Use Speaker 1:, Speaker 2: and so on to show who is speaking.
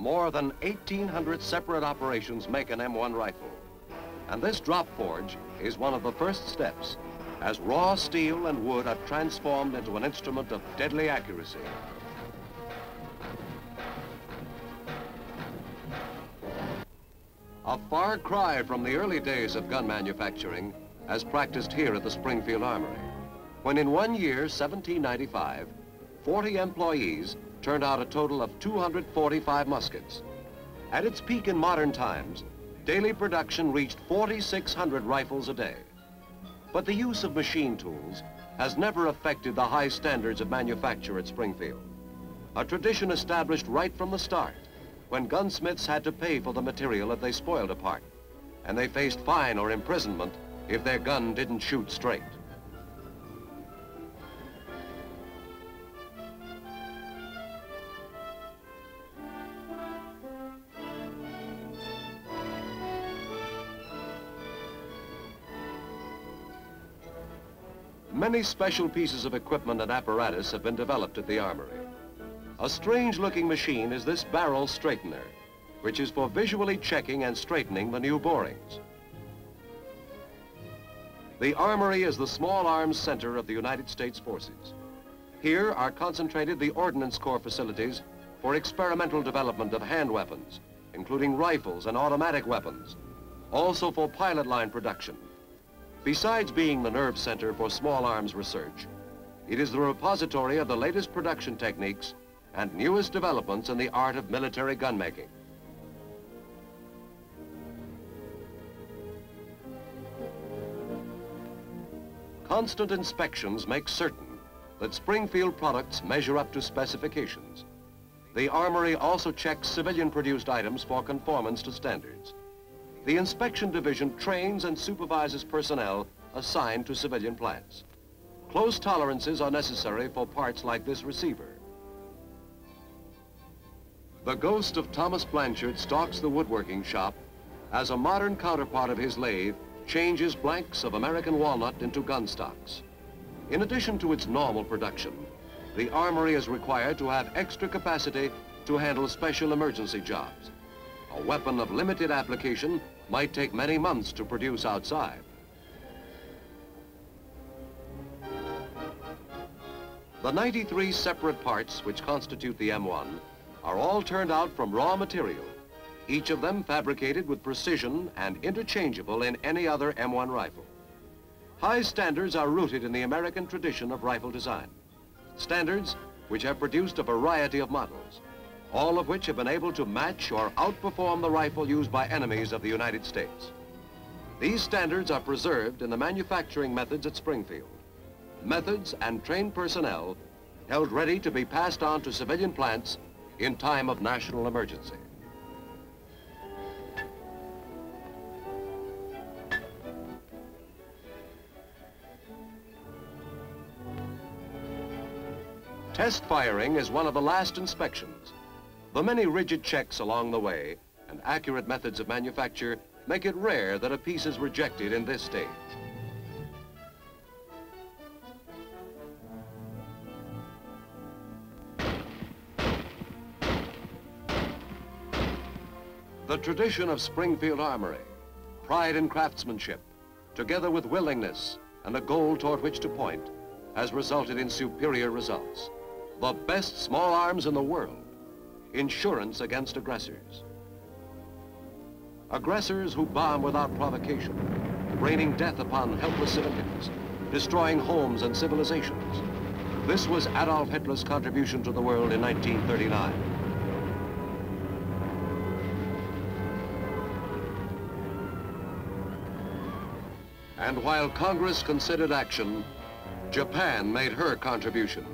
Speaker 1: more than 1,800 separate operations make an M1 rifle. And this drop forge is one of the first steps as raw steel and wood are transformed into an instrument of deadly accuracy. A far cry from the early days of gun manufacturing as practiced here at the Springfield Armory, when in one year, 1795, 40 employees turned out a total of 245 muskets. At its peak in modern times, daily production reached 4,600 rifles a day. But the use of machine tools has never affected the high standards of manufacture at Springfield. A tradition established right from the start when gunsmiths had to pay for the material if they spoiled a part, and they faced fine or imprisonment if their gun didn't shoot straight. Many special pieces of equipment and apparatus have been developed at the Armory. A strange-looking machine is this barrel straightener, which is for visually checking and straightening the new borings. The Armory is the small arms center of the United States Forces. Here are concentrated the Ordnance Corps facilities for experimental development of hand weapons, including rifles and automatic weapons, also for pilot line production, Besides being the nerve center for small arms research, it is the repository of the latest production techniques and newest developments in the art of military gunmaking. Constant inspections make certain that Springfield products measure up to specifications. The Armory also checks civilian-produced items for conformance to standards the Inspection Division trains and supervises personnel assigned to civilian plants. Close tolerances are necessary for parts like this receiver. The ghost of Thomas Blanchard stalks the woodworking shop as a modern counterpart of his lathe changes blanks of American walnut into gun stocks. In addition to its normal production, the armory is required to have extra capacity to handle special emergency jobs. A weapon of limited application might take many months to produce outside. The 93 separate parts which constitute the M1 are all turned out from raw material, each of them fabricated with precision and interchangeable in any other M1 rifle. High standards are rooted in the American tradition of rifle design, standards which have produced a variety of models all of which have been able to match or outperform the rifle used by enemies of the United States. These standards are preserved in the manufacturing methods at Springfield. Methods and trained personnel held ready to be passed on to civilian plants in time of national emergency. Test firing is one of the last inspections. The many rigid checks along the way and accurate methods of manufacture make it rare that a piece is rejected in this stage. The tradition of Springfield Armory, pride in craftsmanship, together with willingness and a goal toward which to point, has resulted in superior results. The best small arms in the world insurance against aggressors. Aggressors who bomb without provocation, raining death upon helpless civilians, destroying homes and civilizations. This was Adolf Hitler's contribution to the world in 1939. And while Congress considered action, Japan made her contribution.